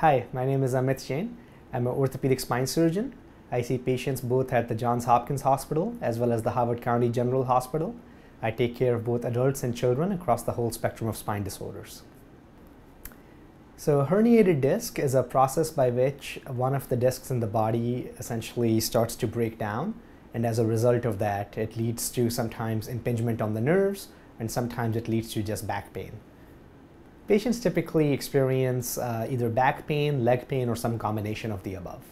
Hi, my name is Amit Jain. I'm an orthopedic spine surgeon. I see patients both at the Johns Hopkins Hospital as well as the Howard County General Hospital. I take care of both adults and children across the whole spectrum of spine disorders. So, herniated disc is a process by which one of the discs in the body essentially starts to break down, and as a result of that, it leads to sometimes impingement on the nerves, and sometimes it leads to just back pain. Patients typically experience uh, either back pain, leg pain, or some combination of the above.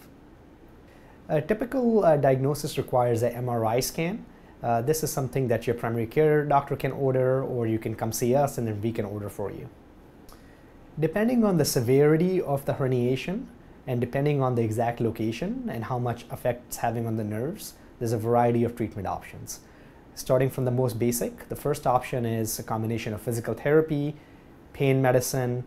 A typical uh, diagnosis requires an MRI scan. Uh, this is something that your primary care doctor can order, or you can come see us and then we can order for you. Depending on the severity of the herniation and depending on the exact location and how much effect it's having on the nerves, there's a variety of treatment options. Starting from the most basic, the first option is a combination of physical therapy, pain medicine,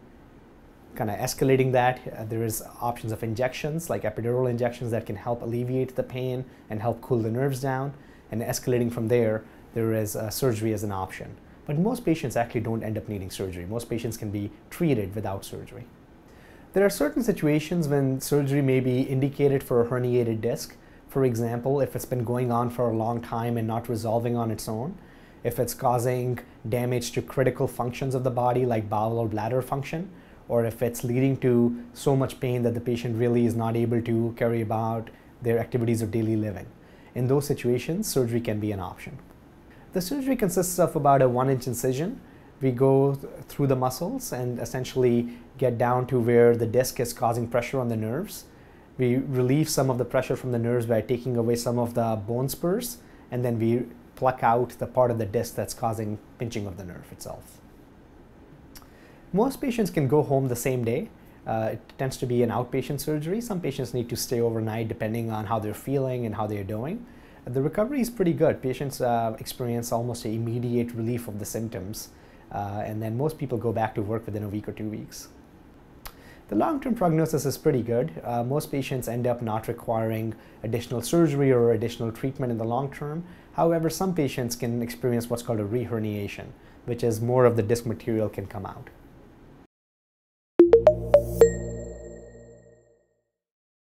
kind of escalating that. Uh, there is options of injections like epidural injections that can help alleviate the pain and help cool the nerves down. And escalating from there, there is uh, surgery as an option. But most patients actually don't end up needing surgery. Most patients can be treated without surgery. There are certain situations when surgery may be indicated for a herniated disc. For example, if it's been going on for a long time and not resolving on its own, if it's causing damage to critical functions of the body like bowel or bladder function, or if it's leading to so much pain that the patient really is not able to carry about their activities of daily living. In those situations, surgery can be an option. The surgery consists of about a one inch incision. We go through the muscles and essentially get down to where the disc is causing pressure on the nerves. We relieve some of the pressure from the nerves by taking away some of the bone spurs, and then we pluck out the part of the disc that's causing pinching of the nerve itself. Most patients can go home the same day. Uh, it tends to be an outpatient surgery. Some patients need to stay overnight depending on how they're feeling and how they're doing. The recovery is pretty good. Patients uh, experience almost immediate relief of the symptoms, uh, and then most people go back to work within a week or two weeks. The long-term prognosis is pretty good. Uh, most patients end up not requiring additional surgery or additional treatment in the long term. However, some patients can experience what's called a reherniation, which is more of the disc material can come out.